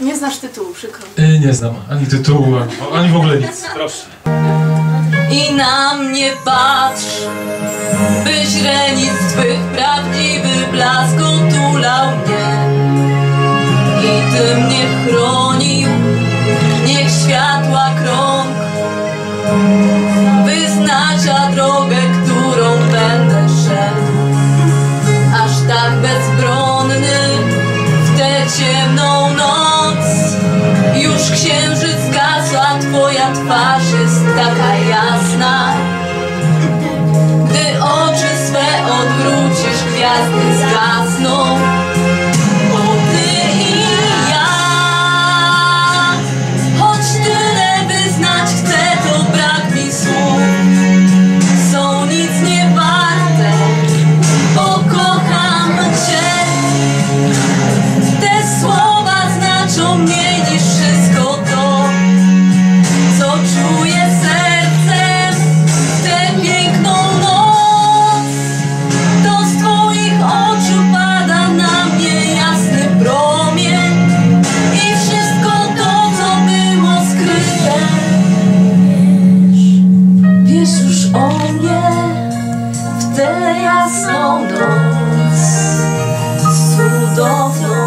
Nie znasz tytułu, przykro. Y, nie znam ani tytułu, ani, ani w ogóle nic. Proszę. I na mnie patrz, by źrenic twych prawdziwy blask otulał mnie. I ty mnie chronił, niech światła krąg wyznacza drogę, którą będę szedł. Aż tak bezbronny w tę ciemną twoja twarz jest taka jasna. Gdy oczy swe odwrócisz, gwiazdy zgasną. Bo ty i ja, choć tyle wyznać chcę, to brak mi słów. Są nic nie warte, bo kocham cię. Te słowa znaczą mniej niż wszystko dondons, sous dondons.